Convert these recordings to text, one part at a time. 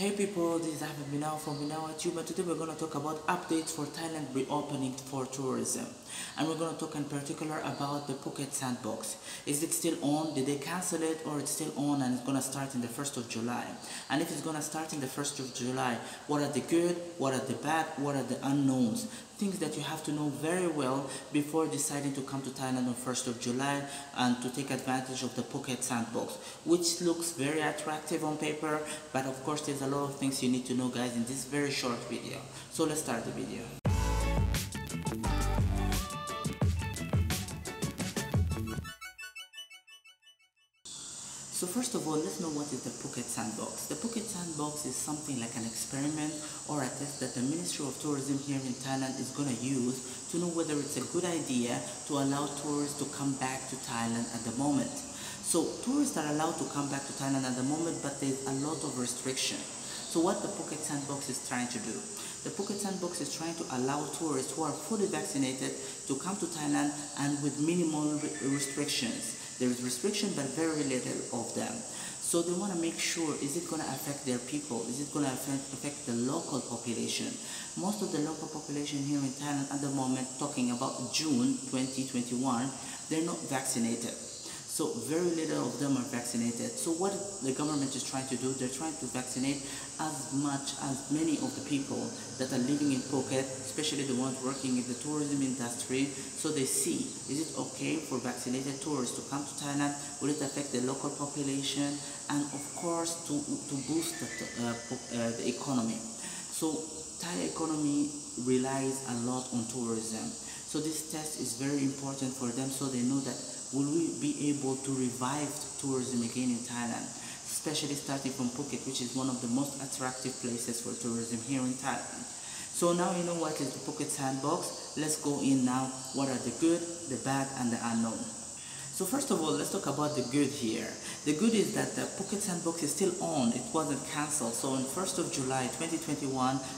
Hey people, this is Ahmed Minawa from Minawa Tube and today we're going to talk about updates for Thailand reopening for tourism. And we're going to talk in particular about the Phuket Sandbox. Is it still on? Did they cancel it or it's still on and it's going to start in the 1st of July? And if it's going to start in the 1st of July, what are the good, what are the bad, what are the unknowns? Things that you have to know very well before deciding to come to Thailand on 1st of July and to take advantage of the Phuket Sandbox, which looks very attractive on paper, but of course there's a lot of things you need to know guys in this very short video. So let's start the video. First of all, let's know what is the Phuket Sandbox. The Phuket Sandbox is something like an experiment or a test that the Ministry of Tourism here in Thailand is going to use to know whether it's a good idea to allow tourists to come back to Thailand at the moment. So tourists are allowed to come back to Thailand at the moment, but there's a lot of restriction. So what the Phuket Sandbox is trying to do? The Phuket Sandbox is trying to allow tourists who are fully vaccinated to come to Thailand and with minimal restrictions. There is restriction, but very little of them. So they want to make sure, is it going to affect their people? Is it going to affect, affect the local population? Most of the local population here in Thailand at the moment, talking about June 2021, they're not vaccinated. So very little of them are vaccinated. So what the government is trying to do, they're trying to vaccinate as much as many of the people that are living in Phuket, especially the ones working in the tourism industry, so they see, is it okay for vaccinated tourists to come to Thailand? Will it affect the local population? And of course, to, to boost the, uh, uh, the economy. So Thai economy relies a lot on tourism. So this test is very important for them so they know that will we be able to revive tourism again in Thailand, especially starting from Phuket, which is one of the most attractive places for tourism here in Thailand. So now you know what is the Phuket Sandbox. Let's go in now. What are the good, the bad, and the unknown? So first of all, let's talk about the good here. The good is that the Phuket Sandbox is still on. It wasn't cancelled. So on 1st of July 2021,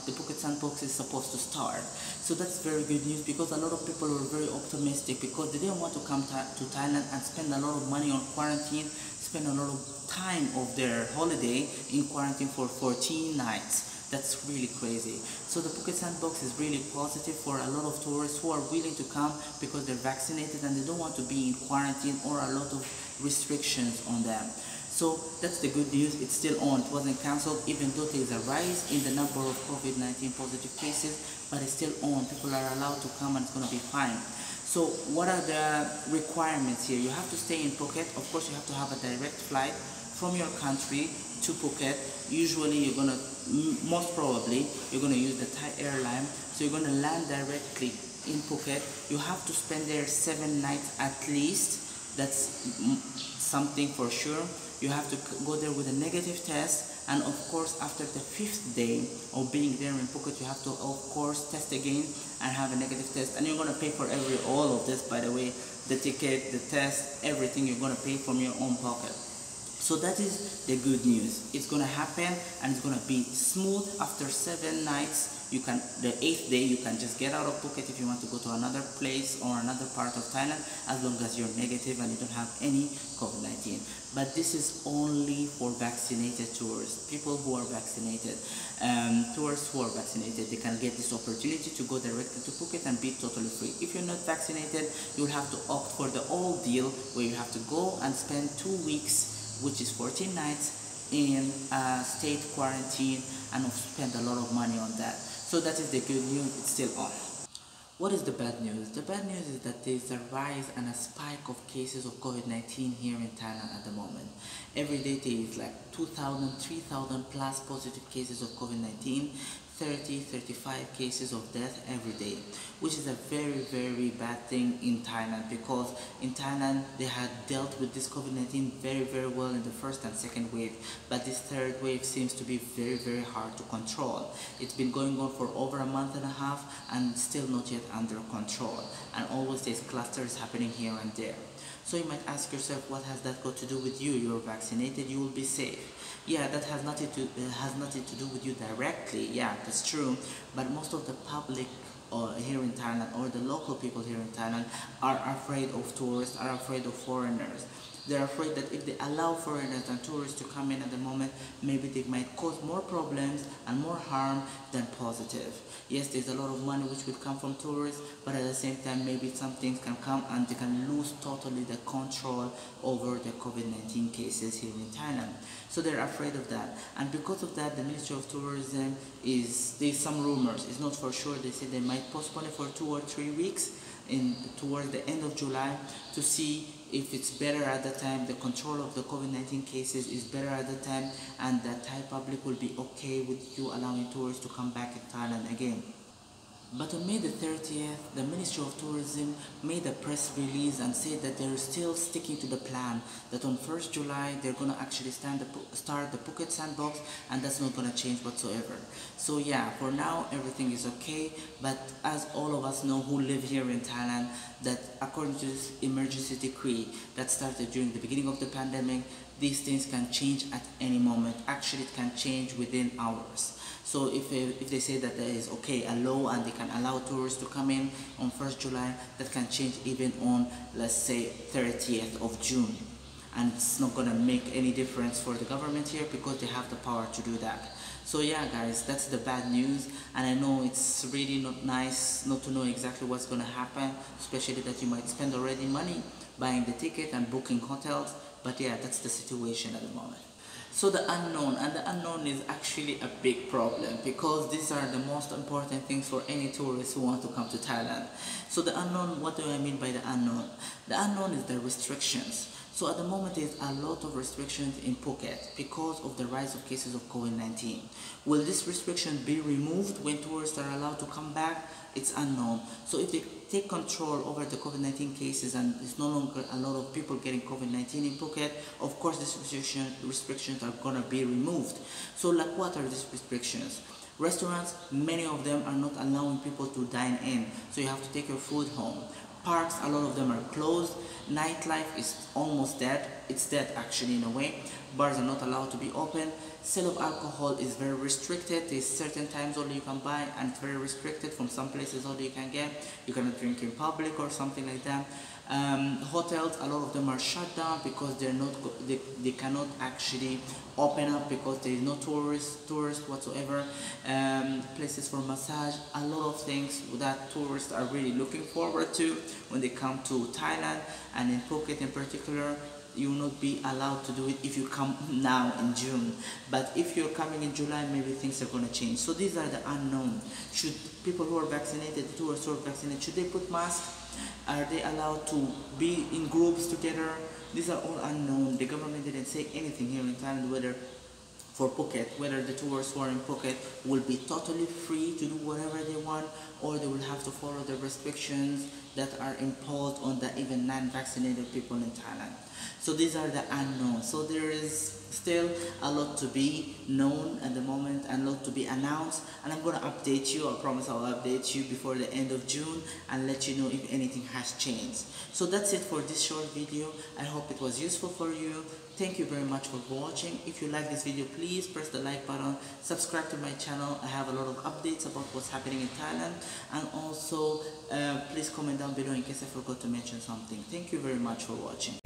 the Phuket Sandbox is supposed to start. So that's very good news because a lot of people were very optimistic because they didn't want to come to Thailand and spend a lot of money on quarantine, spend a lot of time of their holiday in quarantine for 14 nights. That's really crazy. So the Phuket Sandbox is really positive for a lot of tourists who are willing to come because they're vaccinated and they don't want to be in quarantine or a lot of restrictions on them. So that's the good news. It's still on. It wasn't cancelled even though there's a rise in the number of COVID-19 positive cases, but it's still on. People are allowed to come and it's going to be fine. So what are the requirements here? You have to stay in Phuket. Of course, you have to have a direct flight from your country to Phuket. Usually you're gonna, most probably, you're gonna use the Thai airline. So you're gonna land directly in Phuket. You have to spend there seven nights at least. That's something for sure. You have to go there with a negative test and of course after the fifth day of being there in Phuket you have to of course test again and have a negative test and you're gonna pay for every all of this by the way the ticket the test everything you're gonna pay from your own pocket so that is the good news. It's gonna happen and it's gonna be smooth after seven nights. You can, the eighth day, you can just get out of Phuket if you want to go to another place or another part of Thailand as long as you're negative and you don't have any COVID-19. But this is only for vaccinated tourists, people who are vaccinated. Um, tourists who are vaccinated, they can get this opportunity to go directly to Phuket and be totally free. If you're not vaccinated, you'll have to opt for the old deal where you have to go and spend two weeks which is 14 nights in uh, state quarantine and we've spent a lot of money on that. So that is the good news, it's still on. What is the bad news? The bad news is that there is a rise and a spike of cases of COVID-19 here in Thailand at the moment. Every day there is like 2,000, 3,000 plus positive cases of COVID-19 30, 35 cases of death every day, which is a very, very bad thing in Thailand because in Thailand they had dealt with this COVID-19 very, very well in the first and second wave, but this third wave seems to be very, very hard to control. It's been going on for over a month and a half and still not yet under control, and always there's clusters happening here and there. So you might ask yourself, what has that got to do with you? You're vaccinated, you will be safe. Yeah, that has nothing to uh, has nothing to do with you directly. Yeah, that's true. But most of the public uh, here in Thailand or the local people here in Thailand are afraid of tourists, are afraid of foreigners. They're afraid that if they allow foreigners and tourists to come in at the moment, maybe they might cause more problems and more harm than positive. Yes, there's a lot of money which will come from tourists, but at the same time, maybe some things can come and they can lose totally the control over the COVID-19 cases here in Thailand. So they're afraid of that. And because of that, the Ministry of Tourism is, there's some rumors, it's not for sure, they say they might postpone it for two or three weeks in towards the end of July to see if it's better at the time, the control of the COVID-19 cases is better at the time, and the Thai public will be okay with you allowing tourists to come back in Thailand again. But on May the 30th, the Ministry of Tourism made a press release and said that they're still sticking to the plan, that on 1st July they're going to actually the, start the Phuket Sandbox and that's not going to change whatsoever. So yeah, for now everything is okay, but as all of us know who live here in Thailand, that according to this emergency decree that started during the beginning of the pandemic, these things can change at any moment. Actually, it can change within hours. So if, uh, if they say that there is okay a law and they can allow tourists to come in on 1st July, that can change even on let's say 30th of June. And it's not gonna make any difference for the government here because they have the power to do that. So yeah guys, that's the bad news and I know it's really not nice not to know exactly what's gonna happen, especially that you might spend already money buying the ticket and booking hotels, but yeah, that's the situation at the moment. So the unknown, and the unknown is actually a big problem because these are the most important things for any tourist who want to come to Thailand. So the unknown, what do I mean by the unknown? The unknown is the restrictions. So at the moment there's a lot of restrictions in Phuket because of the rise of cases of COVID-19. Will this restriction be removed when tourists are allowed to come back? It's unknown. So if they take control over the COVID-19 cases and there's no longer a lot of people getting COVID-19 in Phuket, of course these restriction, restrictions are going to be removed. So like what are these restrictions? Restaurants, many of them are not allowing people to dine in, so you have to take your food home. Parks, a lot of them are closed. Nightlife is almost dead. It's dead actually in a way. Bars are not allowed to be open. Sale of alcohol is very restricted. There's certain times only you can buy and it's very restricted. From some places only you can get. You cannot drink in public or something like that. Um, hotels, a lot of them are shut down because they're not, they, they cannot actually open up because there is no tourists, tourists whatsoever. Um, places for massage, a lot of things that tourists are really looking forward to when they come to Thailand and in Phuket in particular you will not be allowed to do it if you come now in June. But if you're coming in July, maybe things are going to change. So these are the unknown. Should people who are vaccinated, who are vaccinated, should they put masks? Are they allowed to be in groups together? These are all unknown. The government didn't say anything here in Thailand whether for Phuket, whether the tourists who are in Phuket will be totally free to do whatever they want or they will have to follow the restrictions that are imposed on the even non-vaccinated people in Thailand. So these are the unknowns. So there is still a lot to be known at the moment and a lot to be announced. And I'm going to update you I promise I'll update you before the end of June and let you know if anything has changed. So that's it for this short video. I hope it was useful for you. Thank you very much for watching. If you like this video please press the like button. Subscribe to my channel. I have a lot of updates about what's happening in Thailand. And also uh, please comment down below in case I forgot to mention something. Thank you very much for watching